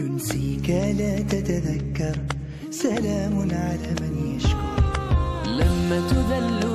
ينسيك لا تتذكر. سلام على من يشكر. لما تذل